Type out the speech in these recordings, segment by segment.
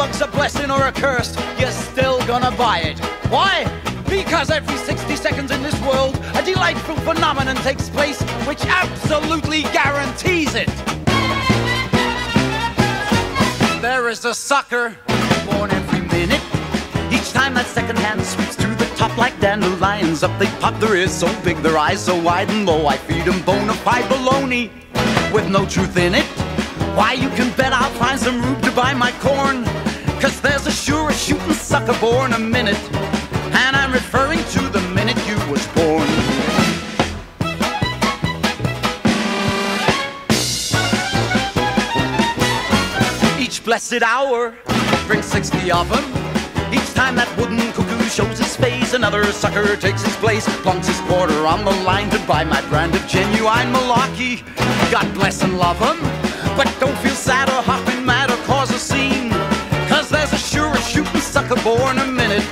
bug's a blessing or a curse, you're still gonna buy it. Why? Because every 60 seconds in this world, a delightful phenomenon takes place which absolutely guarantees it. There is a sucker born every minute. Each time that second hand sweeps to the top like dandelions, up they pop. Their ears so big, their eyes so wide and low. I feed them bona fide baloney with no truth in it. Why, you can bet I'll find some room to buy my corn. Cause there's a sure shooting sucker born a minute. And I'm referring to the minute you was born. Each blessed hour brings 60 of them. Each time that wooden cuckoo shows his face, another sucker takes his place, plunks his quarter on the line to buy my brand of genuine malarkey. God bless and love him, but don't sucker born a minute.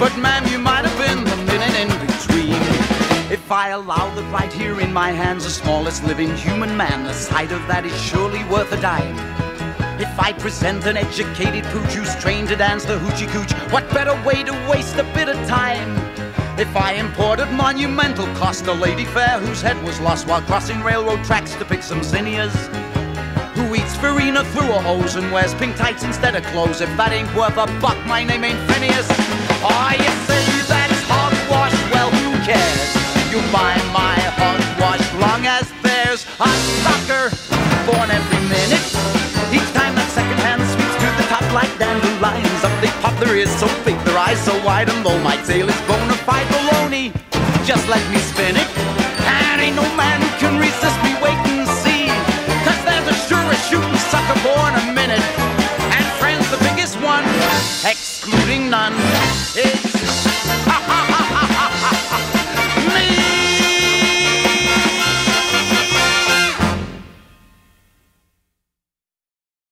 But ma'am, you might have been the minute in between. If I allow that right here in my hands, the smallest living human man, the sight of that is surely worth a dime. If I present an educated pooch who's trained to dance the hoochie cooch, what better way to waste a bit of time? If I imported monumental cost a lady fair whose head was lost while crossing railroad tracks to pick some zinnias, who eats farina through a hose and wears pink tights instead of clothes. If that ain't worth a buck, my name ain't Phineas. Oh, you say that's hogwash, well, who cares? You buy my hogwash long as there's a sucker born every minute. Each time that second hand sweeps to the top like dandelions, up they pop their ears so big, their eyes so wide, and though my tail is bona fide baloney, just let me spin it. And ain't no man excluding none.